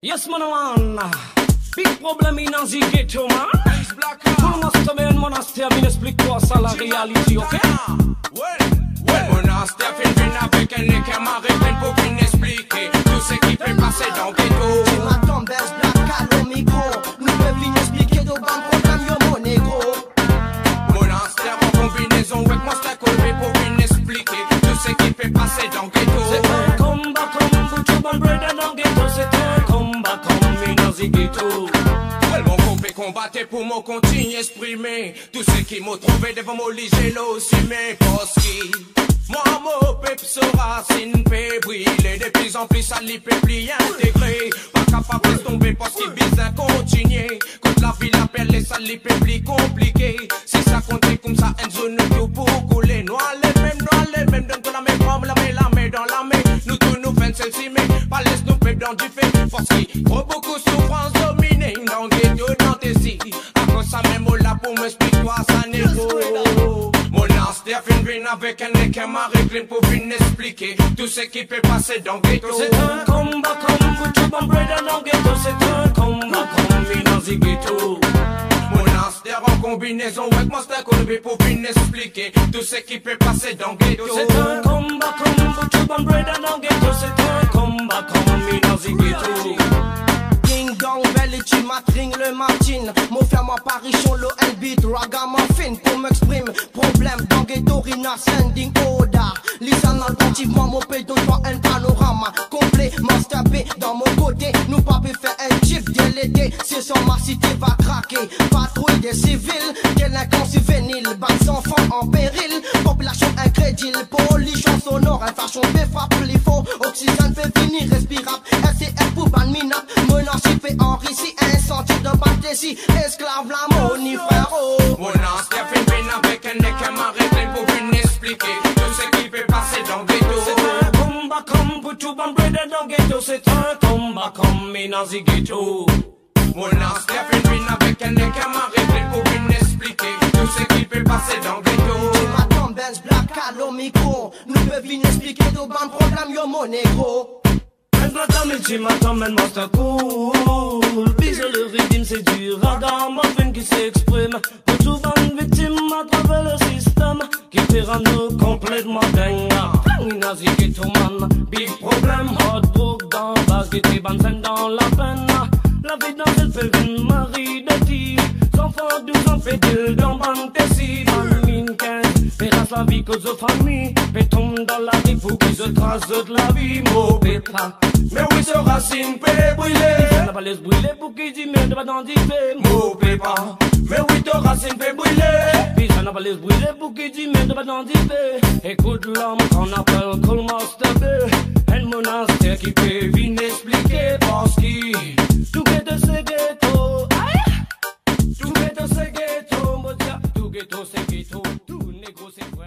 Yes, man, man. Big problem in the ghetto, man. Tout monastre, men, monastère, vin explique-toi ça la réalité, ok? Monastère fin vin avec un écamare plein pour fin expliquer tout ce qui peut passer dans le ghetto. Tu m'attends, baisse black le micro. Nous peuvent venir expliquer de ban problème, yo mon négro. Monastère en combinaison avec monastère colvé pour fin expliquer tout ce qui peut passer dans le ghetto. Elles m'ont coupé, combatté pour mon continue exprimer Tout ce qui m'ont trouvé devant mon lit, j'ai aussi mes postes Moi, mon peuple sera racine peut briller De plus en plus, peut plus intégrer Pas capable de tomber parce qu'il vise à continuer. Quand la vie l'appelle, l'y peut plus compliqué. Si ça comptait comme ça, une zone tout pour couler les noir pas laisse nous peuple dans du fait qu'il trop beaucoup souffrance dominée dans ghetto, dans tes si cause ça même, là pour m'expliquer toi, ça n'est beau? Monastère fin vin avec un écamare clean pour venir expliquer Tout ce qui peut passer dans ghetto C'est un combat comme pour tout bon brother dans ghetto. C'est un combat comme in the ghetto. Monastère en combinaison avec Monster Colby pour venir expliquer Tout ce qui peut passer dans ghetto C'est un combat comme pour tout bon brother dans ghetto. Un. Ding dong, belle tu matring le Martin. Mon frère m'apparition, le beat, ragamuffin pour m'exprimer. Problème dans ghetto, rina sending order. Listen attentivement, mon pédo doit un panorama complet. Master B dans mon côté, nous pas pu faire un chip dès l'été. C'est sur ma cité va craquer. Patrouille des civils, délinquants juvéniles, bas enfants en péril. Population incrédule, pollution sonore, infraction frappe les faux. Oxygène fait finir respirable. Baptiste, esclave la money frérot. Fin vin avec un écamare clean pour venir expliquer Tout ce qui peut passer dans le C'est ghetto un combat comme pour tout bon brother dans le ghetto. C'est un combat comme in the ghetto. Fin vin avec un écamare clean pour venir expliquer Tout ce qui peut passer dans le ghetto Black micro. Nous peuvent venir expliquer de ban problème, yo mon négro. Tu m'attends, mais moi c'est cool. Bise le rythme, c'est du radar, morphine qui s'exprime. Souvent une victime à travers le système qui te rend complètement dingue. Nazi man, big problème, hot book dans base, te banne dans la peine. La vie dans fait une Marie de tir. Sans fort, 12 ans, fait d'île dans bande tessie. Mine 15, terrasse la vie cause de famille. Béton se tracent de la vie, mon pépa. Mais oui, ce racine peut brûler pas laissé brûler pour qu'ils disent merde, pas dans d'y Mon pépa Mais oui, ton racine peut brûler Puis ça n'a pas laissé brûler pour qu'ils disent merde, pas dans d'y Écoute l'homme qu'on appelle Cool Master B. Un monastère qui peut venir expliquer parce qu'il tout ghetto c'est ghetto. Aïe! Tout ghetto c'est ghetto, mon dieu. Tout ghetto c'est ghetto. Tout négro c'est